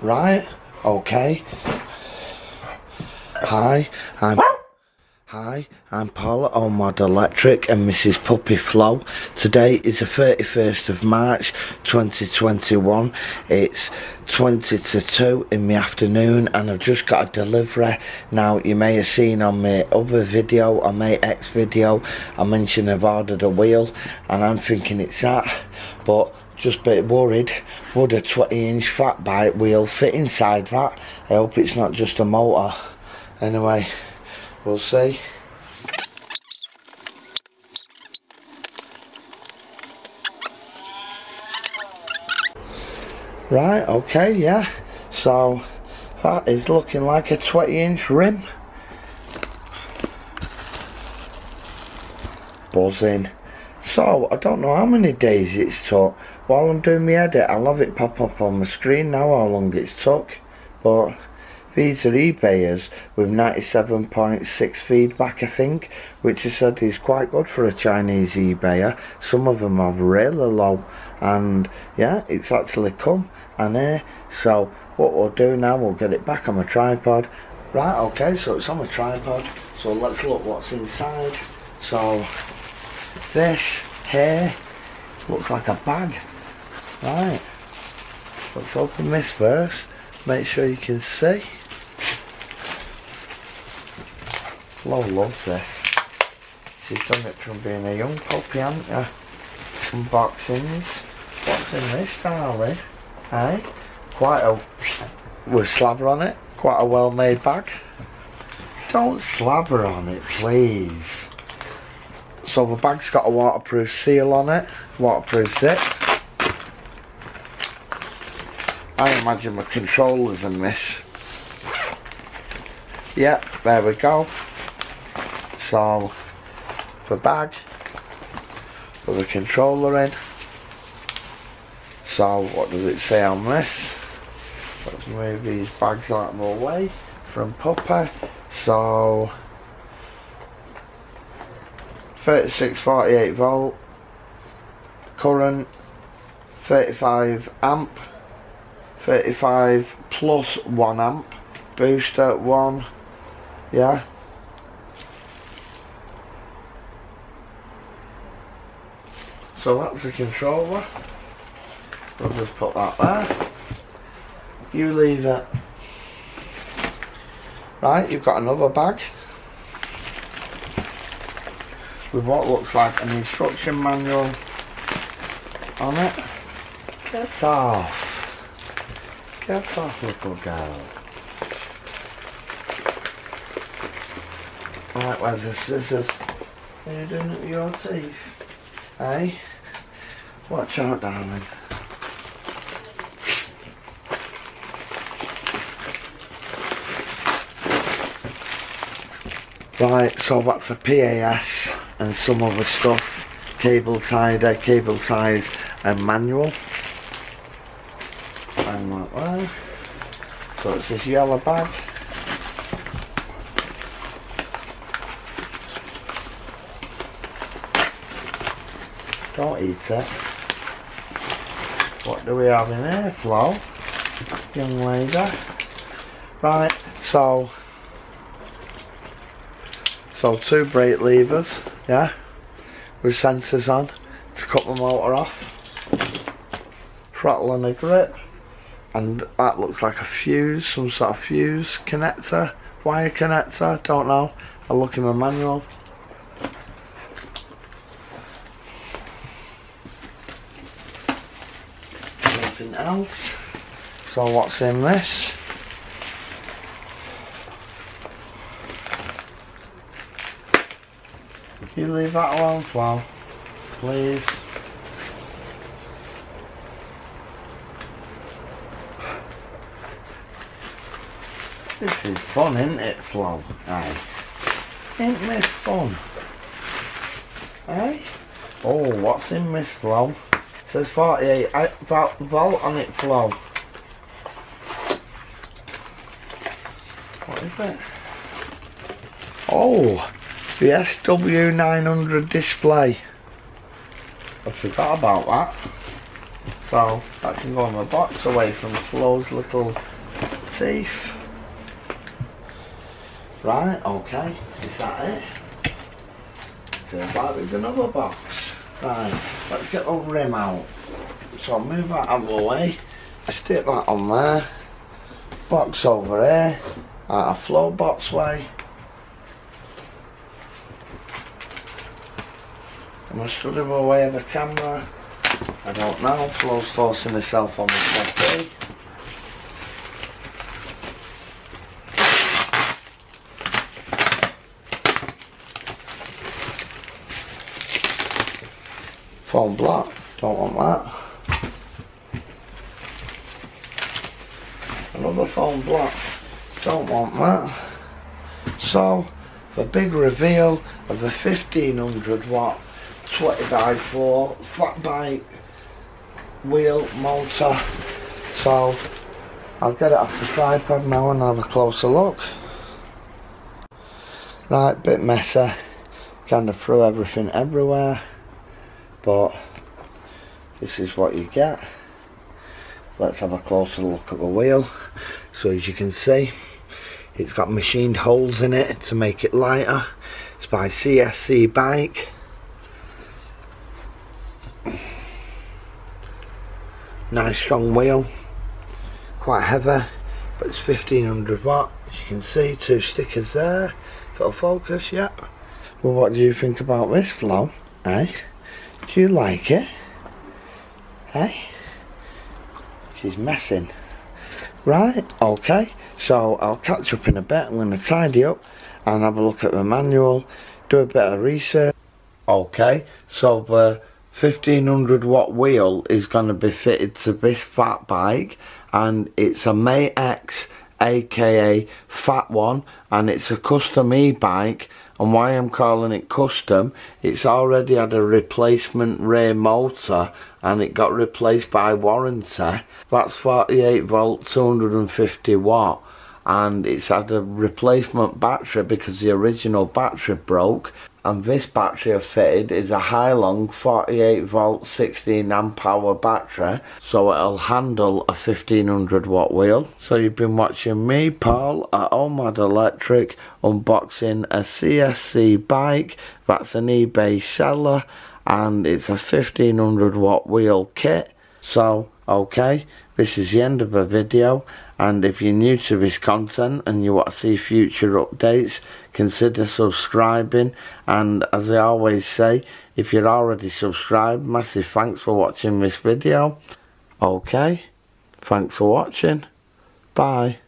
Right, okay. Hi, I'm Hi, I'm Paula Omod Electric and Mrs. Puppy Flo. Today is the 31st of March 2021. It's 20 to 2 in the afternoon and I've just got a delivery. Now, you may have seen on my other video, on my X video, I mentioned I've ordered a wheel and I'm thinking it's that, but just a bit worried. Would a 20 inch fat bike wheel fit inside that? I hope it's not just a motor. Anyway, we'll see. Right, okay, yeah. So that is looking like a 20 inch rim. Buzzing. So I don't know how many days it's took. While I'm doing my edit, I'll have it pop up on the screen now how long it's took. But these are eBayers with 97.6 feedback, I think, which I said is quite good for a Chinese eBayer. Some of them are really low, and yeah, it's actually come and here. So what we'll do now, we'll get it back on a tripod. Right, okay, so it's on a tripod. So let's look what's inside. So this here looks like a bag. Right, let's open this first. Make sure you can see. Flo loves this. She's done it from being a young puppy, hasn't you? Unboxings. What's in this, darling? Hey? Eh? Eh? Quite a... With slabber on it. Quite a well-made bag. Don't slabber on it, please. So the bag's got a waterproof seal on it. Waterproof zip. I imagine the controllers in this. Yep, there we go. So, the bag with the controller in. So, what does it say on this? Let's move these bags out of the way from Pupper. So, 3648 volt, current 35 amp, 35 plus 1 amp, booster 1, yeah, So that's the controller. We'll just put that there. You leave it. Right, you've got another bag. With what looks like an instruction manual on it. Get off. Get off, little girl. Right, where's the scissors? Are you doing it with your teeth? Hey? Watch out, darling. Right, so that's a PAS and some other stuff. Cable tied, uh, cable ties and manual. And like that. So it's this yellow bag. Don't eat it. What do we have in here, Flo? Young lady. Right, so so two brake levers, yeah, with sensors on to cut the motor off. Throttle and a grip. And that looks like a fuse, some sort of fuse connector, wire connector, don't know. I'll look in the manual. Nothing else. So what's in this? You leave that alone, Flo. Please. This is fun, isn't it, Flo? Aye. Ain't this fun? Aye? Oh, what's in this, Flo? It says 48 I, volt on it, Flo. What is it? Oh, the SW900 display. I forgot about that. So that can go in the box away from Flo's little teeth. Right, okay, is that it? Feels like there's another box. Right, let's get the rim out. So I'll move that out of the way. I stick that on there. Box over here. Out a flow box way. Am I stood in the way of the camera? I don't know. Flo's forcing herself on the settee. Foam block, don't want that. Another foam block, don't want that. So, the big reveal of the 1500 watt 20 by 4 fat bike wheel motor. So, I'll get it off the tripod now and have a closer look. Right, bit messy. Kind of threw everything everywhere but this is what you get let's have a closer look at the wheel so as you can see it's got machined holes in it to make it lighter it's by CSC bike nice strong wheel quite heavy but it's 1500 watt as you can see two stickers there for focus yep well what do you think about this Flo eh do you like it? Hey? She's messing. Right, okay. So I'll catch up in a bit. I'm going to tidy up and have a look at the manual, do a bit of research. Okay, so the 1500 watt wheel is going to be fitted to this fat bike and it's a Mate X aka Fat One and it's a custom e-bike. And why I'm calling it custom it's already had a replacement rear motor and it got replaced by warranty. That's 48 volt 250 watt. And it's had a replacement battery because the original battery broke and this battery I've fitted is a Hailong 48 volt 16 amp hour battery so it'll handle a 1500 watt wheel. So you've been watching me Paul at Omod Electric unboxing a CSC bike. That's an eBay seller and it's a 1500 watt wheel kit. So okay this is the end of the video and if you're new to this content and you want to see future updates consider subscribing. And as I always say if you're already subscribed massive thanks for watching this video. Okay thanks for watching. Bye